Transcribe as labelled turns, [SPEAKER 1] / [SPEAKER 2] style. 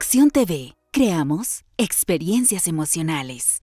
[SPEAKER 1] Acción TV. Creamos experiencias emocionales.